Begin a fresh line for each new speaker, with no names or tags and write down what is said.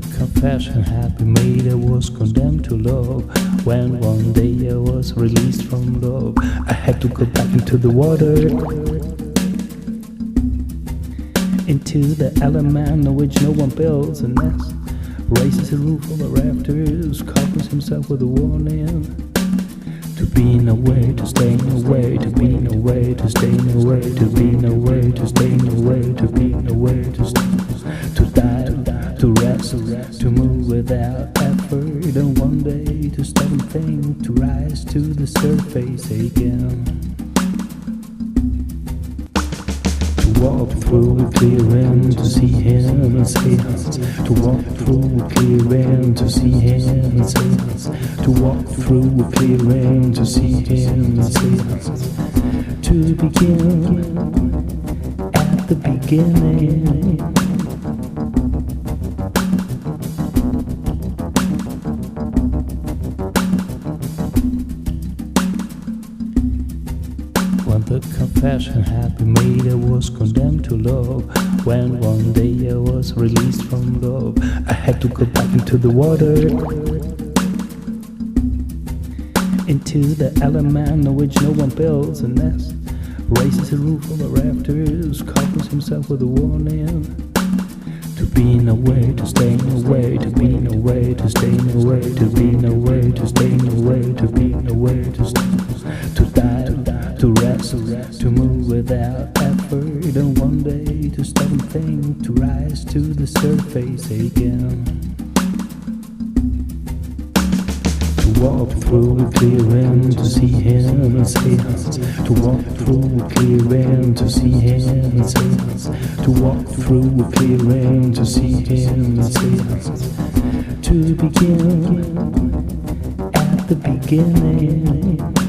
the confession had been made, I was condemned to love. When one day I was released from love, I had to go back into the water. Into the element on which no one builds a nest. Raises a roof over rafters, covers himself with a warning. To be no way, to stay no way, to be no way, to stay no way, to be no way, to stay no way, to be no way, to stay, to die, to rest, to move without effort, and one day to stop and think, to rise to the surface again. To walk through a clear end to see him and say To walk through a clear end to see him and say To walk through a clear end to see him and say To begin at the beginning. Confession had been made, I was condemned to love. When one day I was released from love, I had to go back into the water. Into the element on which no one builds a nest. Raises a roof over rafters, covers himself with a warning. To be no way, to stay no way, to be no way, to stay no way, to be no way, to stay no way, to be no way, to to rest, to move without effort, and one day to stop and think, to rise to the surface again. To walk through a clear end to see him and say To walk through a clear end to see him and say To walk through a clear end to see him and say To begin at the beginning.